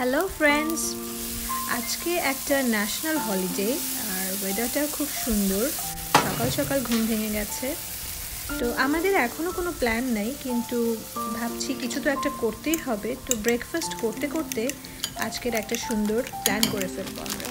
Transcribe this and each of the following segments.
Hello friends আজকে একটা national holiday আর ওয়েদারটা খুব সুন্দর। সকাল সকাল ঘুম ভেঙে গেছে। তো আমাদের এখনও কোনো প্ল্যান নেই, কিন্তু ভাবছি কিছু তো একটা করতেই হবে। তো ব্রেকফাস্ট করতে করতে আজকের একটা সুন্দর প্ল্যান করে ফেলব আমরা।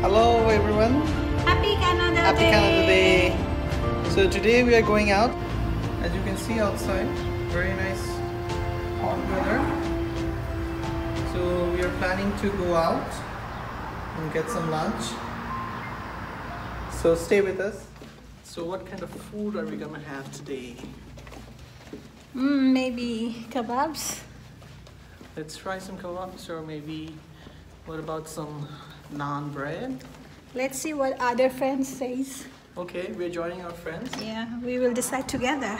Hello everyone! Happy Canada Happy Day! Canada Day! So today we are going out. As you can see outside, very nice hot weather. So we are planning to go out and get some lunch. So stay with us. So what kind of food are we gonna have today? Mm, maybe kebabs. Let's try some kebabs or maybe what about some naan bread? let's see what other friends says Okay, we're joining our friends. yeah we will decide together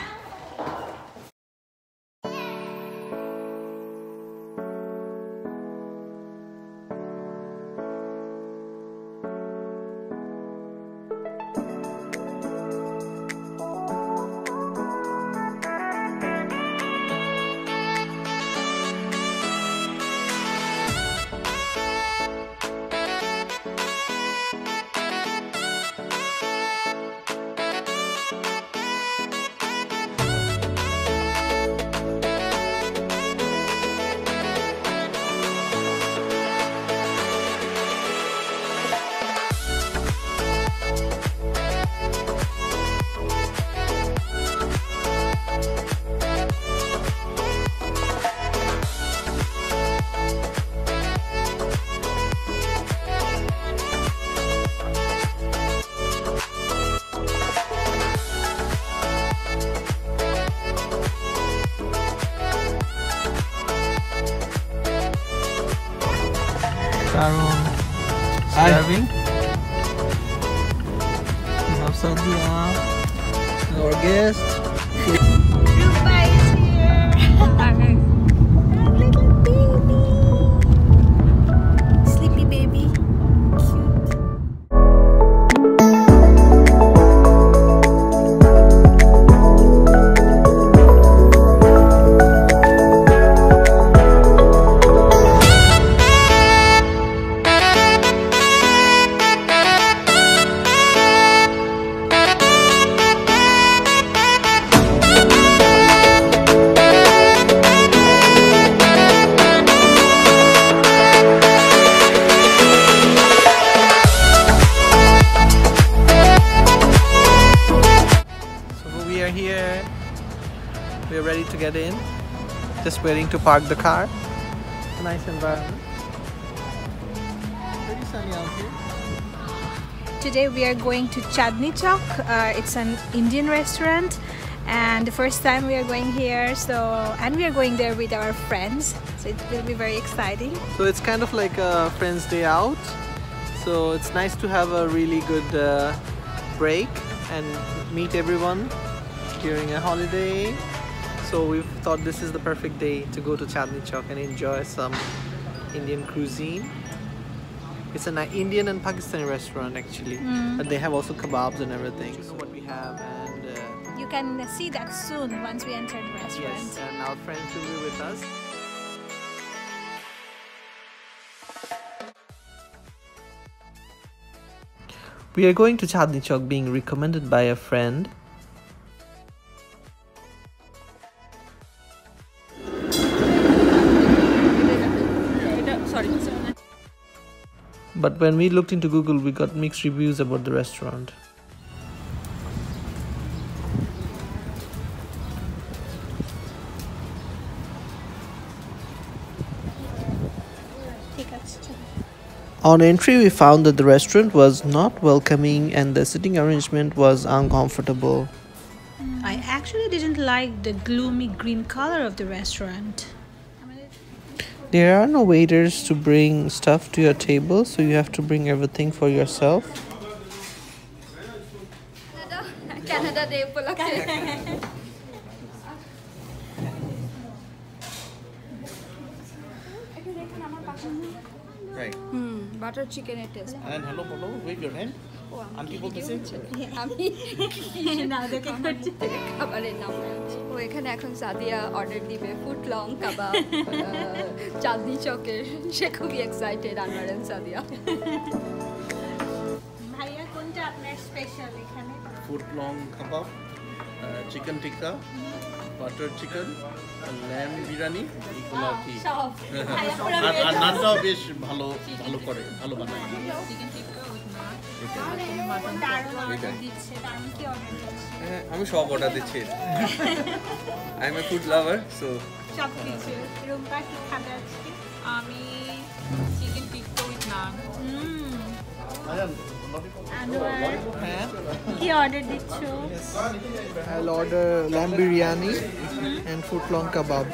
Our guest. So we are here. We are ready to get in. Just waiting to park the car. Nice environment. Pretty sunny out here. Today we are going to Chandni Chowk. Uh, it's an Indian restaurant and the first time we are going here so and we are going there with our friends so it will be very exciting. So it's kind of like a friend's day out. So it's nice to have a really good uh, break and meet everyone during a holiday. So we've thought this is the perfect day to go to Chandni Chowk and enjoy some Indian cuisine. It's an Indian and Pakistani restaurant actually, but they have also kebabs and everything. So what we have and uh, You can see that soon once we enter the restaurant. yes, and our friends will be with us. We are going to Chandni Chowk being recommended by a friend. But when we looked into Google, we got mixed reviews about the restaurant. On entry, we found that the restaurant was not welcoming and the sitting arrangement was uncomfortable. I actually didn't like the gloomy green color of the restaurant. There are no waiters to bring stuff to your table, so you have to bring everything for yourself. Canada Right. Hmm, butter chicken it is. And hello, hello, wave your hand. Aunty বলতেছে? আমি খাবারের নাম ও এখানে এখন Sadia order দিবে foot long কাবাব চাঁদনি চকের। সে খুবই এক্সাইটেড আনোয়ার and সাদিয়া। ভাইয়া কোনটা আপনার স্পেশাল এখানে? ফুট লং কাবাব chicken tikka butter chicken lamb biryani এগুলো আর কি। আর নানটাও বেশ ভালো ভালো করে ভালো বানায়। হ্যাঁ, আমি সব অর্ডার দিচ্ছি। I am a food lover so সব কিছু। রুম্পা কি খাবে আজকে আমি চিকেন টিক্কা উইথ নান হ্যাঁ। কি অর্ডার দিচ্ছ? I'll order lamb biryani and foot long kebab.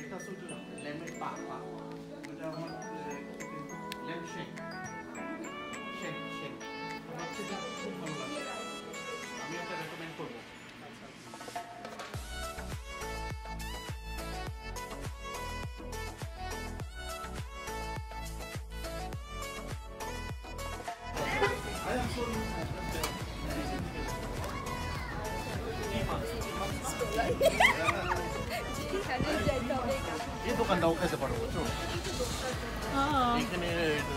এটা হচ্ছে লেমন পাক পাক এটা আমার লেম শেক শেক ये तो कंधा कैसे पड़ोगे चलो हाँ। एक दिन एक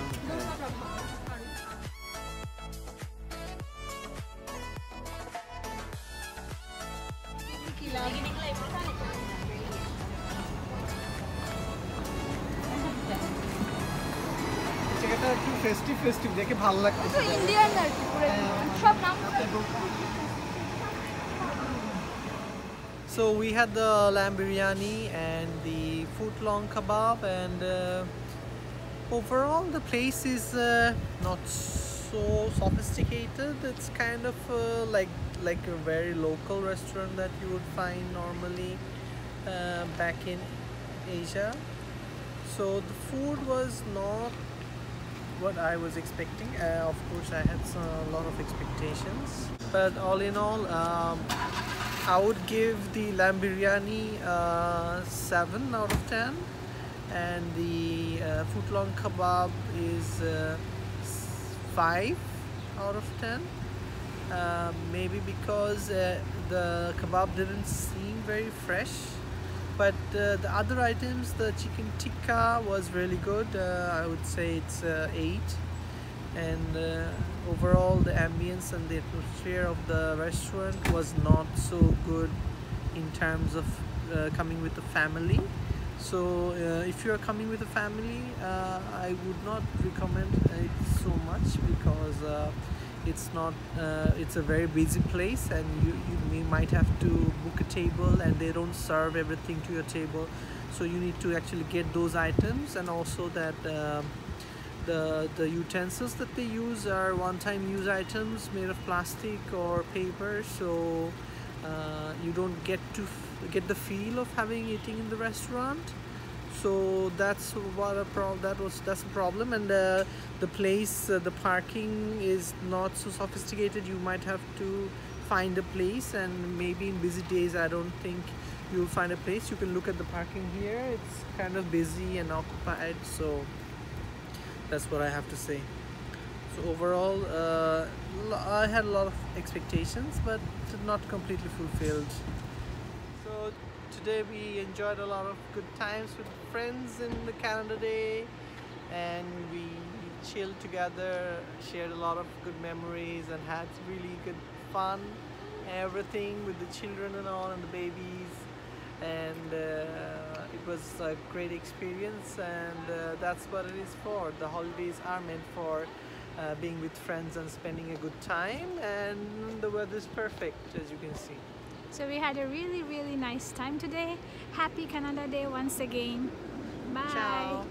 ফেস্টিভ ফেস্টিভ দেখে ভালো লাগতেছে তো ইন্ডিয়ান আর কি পুরো সব নাম So we had the lamb biryani and the foot long kebab, and uh, overall the place is uh, not so sophisticated. It's kind of uh, like like a very local restaurant that you would find normally uh, back in Asia. So the food was not what I was expecting. Uh, of course, I had a lot of expectations, but all in all, um, I would give the lamb biryani uh, seven out of ten, and the uh, footlong kebab is uh, five out of ten. Uh, maybe because uh, the kebab didn't seem very fresh but uh, the other items the chicken tikka was really good. Uh, i would say it's uh, 8 and uh, overall the ambience and the atmosphere of the restaurant was not so good in terms of uh, coming with the family. So uh, if you're coming with a family i would not recommend it so much because it's not uh, it's a very busy place and you, you might have to book a table and they don't serve everything to your table. So you need to actually get those items and also that um, the the utensils that they use are one-time use items made of plastic or paper. So uh, you don't get to get the feel of having eating in the restaurant so that's what a pro- that was that's a problem. And uh, the place uh, the parking is not so sophisticated. You might have to find a place and maybe in busy days i don't think you'll find a place. You can look at the parking here. It's kind of busy and occupied. So that's what i have to say. So overall uh, i had a lot of expectations but not completely fulfilled today we enjoyed a lot of good times with friends in the Canada Day and we chilled together, shared a lot of good memories and had really good fun, everything with the children and all and the babies and uh, it was a great experience and uh, that's what it is for. The holidays are meant for uh, being with friends and spending a good time and the weather is perfect as you can see. So we had a really, really nice time today. Happy Canada Day once again. Bye. Ciao.